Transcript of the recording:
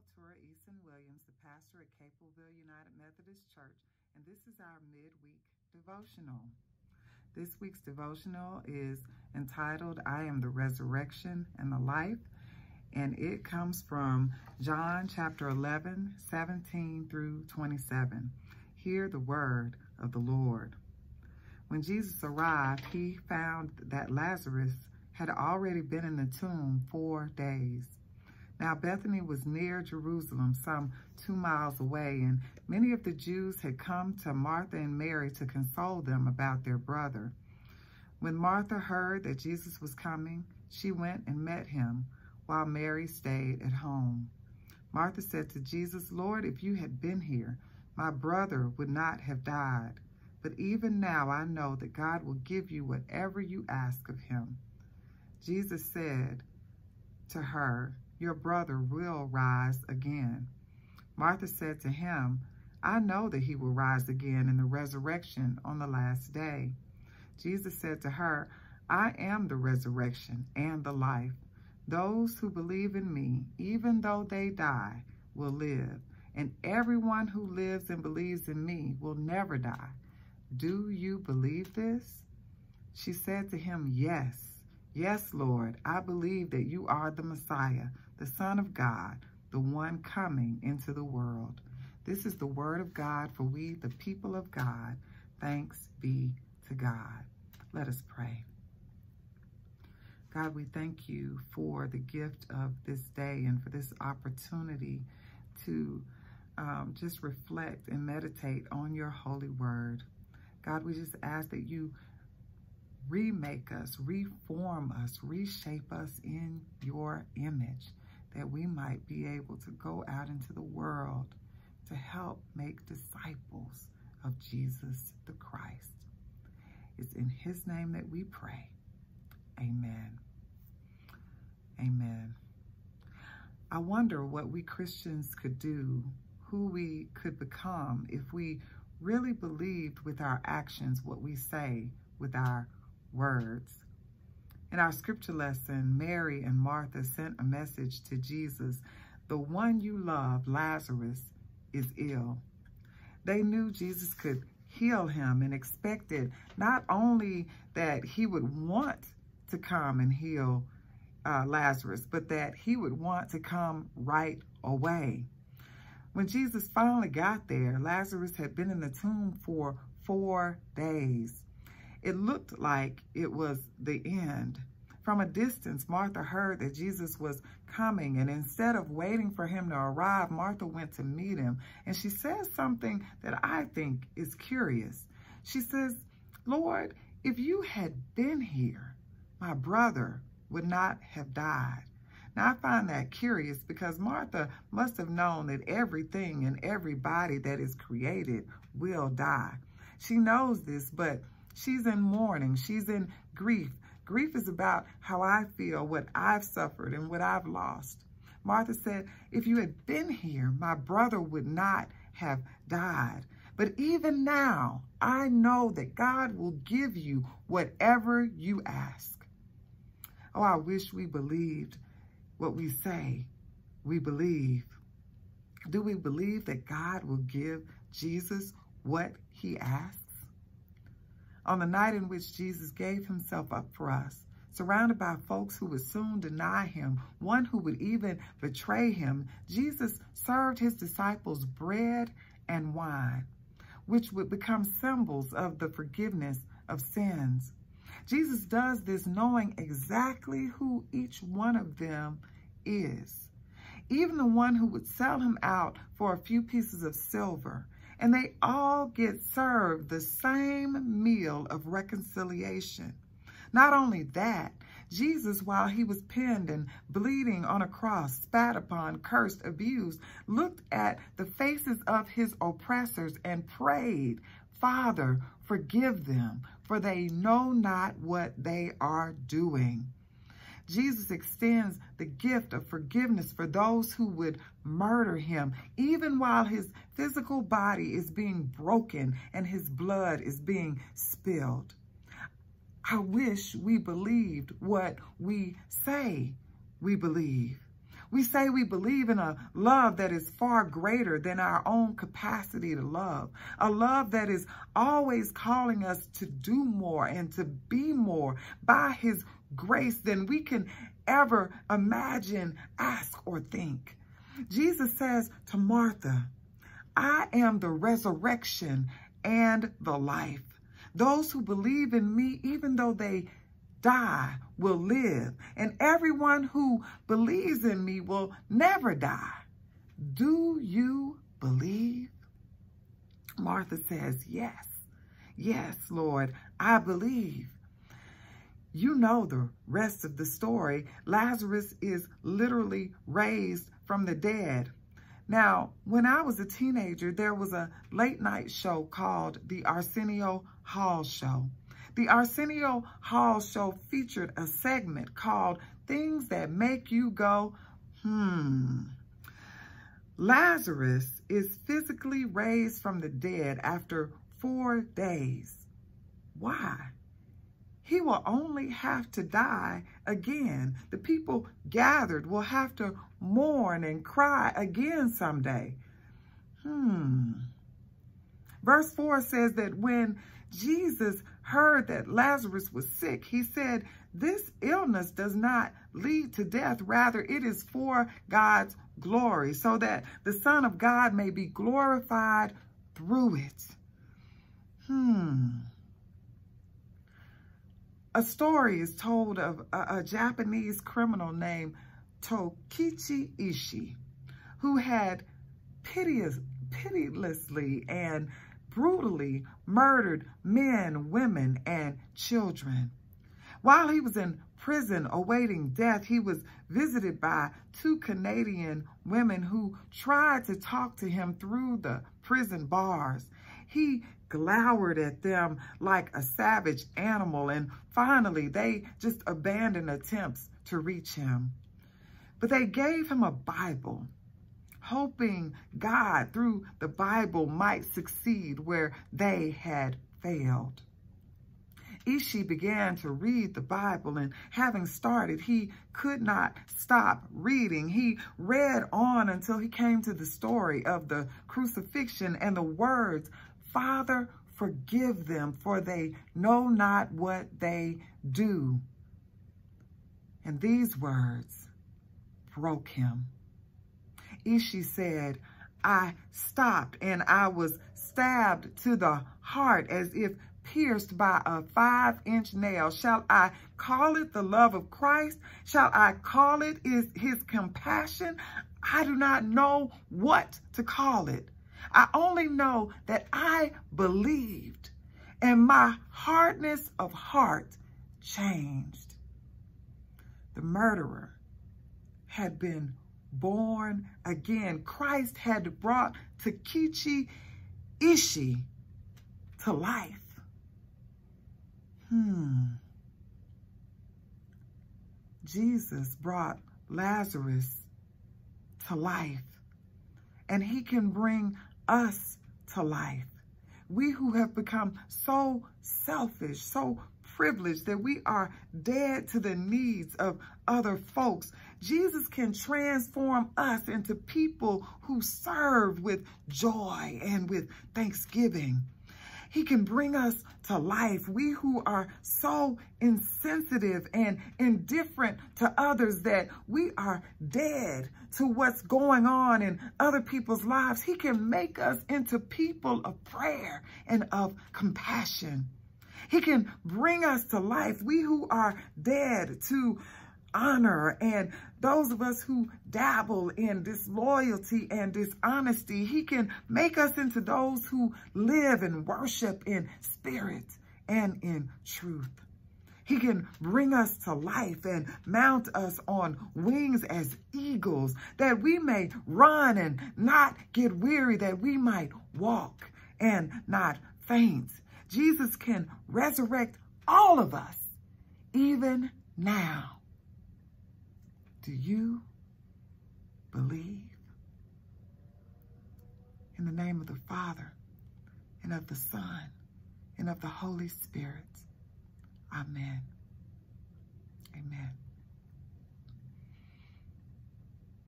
Altura Easton Williams, the pastor at Capelville United Methodist Church, and this is our midweek devotional. This week's devotional is entitled, I am the resurrection and the life, and it comes from John chapter 11, 17 through 27. Hear the word of the Lord. When Jesus arrived, he found that Lazarus had already been in the tomb four days. Now Bethany was near Jerusalem, some two miles away, and many of the Jews had come to Martha and Mary to console them about their brother. When Martha heard that Jesus was coming, she went and met him, while Mary stayed at home. Martha said to Jesus, Lord, if you had been here, my brother would not have died. But even now I know that God will give you whatever you ask of him. Jesus said to her, your brother will rise again. Martha said to him, I know that he will rise again in the resurrection on the last day. Jesus said to her, I am the resurrection and the life. Those who believe in me, even though they die, will live. And everyone who lives and believes in me will never die. Do you believe this? She said to him, Yes. Yes, Lord, I believe that you are the Messiah, the Son of God, the one coming into the world. This is the word of God for we, the people of God. Thanks be to God. Let us pray. God, we thank you for the gift of this day and for this opportunity to um, just reflect and meditate on your holy word. God, we just ask that you remake us, reform us, reshape us in your image that we might be able to go out into the world to help make disciples of Jesus the Christ. It's in his name that we pray. Amen. Amen. I wonder what we Christians could do, who we could become if we really believed with our actions what we say with our words. In our scripture lesson, Mary and Martha sent a message to Jesus. The one you love, Lazarus, is ill. They knew Jesus could heal him and expected not only that he would want to come and heal uh, Lazarus, but that he would want to come right away. When Jesus finally got there, Lazarus had been in the tomb for four days. It looked like it was the end. From a distance, Martha heard that Jesus was coming, and instead of waiting for him to arrive, Martha went to meet him. And she says something that I think is curious. She says, Lord, if you had been here, my brother would not have died. Now, I find that curious because Martha must have known that everything and everybody that is created will die. She knows this, but She's in mourning. She's in grief. Grief is about how I feel, what I've suffered, and what I've lost. Martha said, if you had been here, my brother would not have died. But even now, I know that God will give you whatever you ask. Oh, I wish we believed what we say we believe. Do we believe that God will give Jesus what he asks? On the night in which Jesus gave himself up for us, surrounded by folks who would soon deny him, one who would even betray him, Jesus served his disciples bread and wine, which would become symbols of the forgiveness of sins. Jesus does this knowing exactly who each one of them is. Even the one who would sell him out for a few pieces of silver and they all get served the same meal of reconciliation. Not only that, Jesus, while he was pinned and bleeding on a cross, spat upon, cursed, abused, looked at the faces of his oppressors and prayed, Father, forgive them, for they know not what they are doing. Jesus extends the gift of forgiveness for those who would murder him, even while his physical body is being broken and his blood is being spilled. I wish we believed what we say we believe. We say we believe in a love that is far greater than our own capacity to love, a love that is always calling us to do more and to be more by his grace than we can ever imagine, ask, or think. Jesus says to Martha, I am the resurrection and the life. Those who believe in me, even though they die will live, and everyone who believes in me will never die. Do you believe? Martha says, Yes, yes, Lord, I believe. You know the rest of the story. Lazarus is literally raised from the dead. Now, when I was a teenager, there was a late night show called The Arsenio Hall Show. The Arsenio Hall show featured a segment called Things That Make You Go, hmm. Lazarus is physically raised from the dead after four days. Why? He will only have to die again. The people gathered will have to mourn and cry again someday. Hmm. Verse 4 says that when Jesus heard that Lazarus was sick, he said, this illness does not lead to death. Rather, it is for God's glory, so that the Son of God may be glorified through it. Hmm. A story is told of a, a Japanese criminal named Tokichi Ishii, who had piteous, pitilessly and brutally murdered men, women, and children. While he was in prison awaiting death, he was visited by two Canadian women who tried to talk to him through the prison bars. He glowered at them like a savage animal, and finally they just abandoned attempts to reach him. But they gave him a Bible hoping God through the Bible might succeed where they had failed. Ishii began to read the Bible, and having started, he could not stop reading. He read on until he came to the story of the crucifixion and the words, Father, forgive them, for they know not what they do. And these words broke him. Ishii said, I stopped and I was stabbed to the heart as if pierced by a five inch nail. Shall I call it the love of Christ? Shall I call it is his compassion? I do not know what to call it. I only know that I believed and my hardness of heart changed. The murderer had been born again. Christ had brought Tokichi Ishii to life. Hmm. Jesus brought Lazarus to life. And he can bring us to life. We who have become so selfish, so privileged that we are dead to the needs of other folks. Jesus can transform us into people who serve with joy and with thanksgiving. He can bring us to life. We who are so insensitive and indifferent to others that we are dead to what's going on in other people's lives. He can make us into people of prayer and of compassion. He can bring us to life. We who are dead to honor and those of us who dabble in disloyalty and dishonesty, he can make us into those who live and worship in spirit and in truth. He can bring us to life and mount us on wings as eagles, that we may run and not get weary, that we might walk and not faint. Jesus can resurrect all of us, even now. Do you believe? In the name of the Father, and of the Son, and of the Holy Spirit. Amen. Amen.